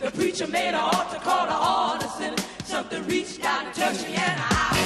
The preacher made an altar call to all the sinners. Something reached out and touched me and I.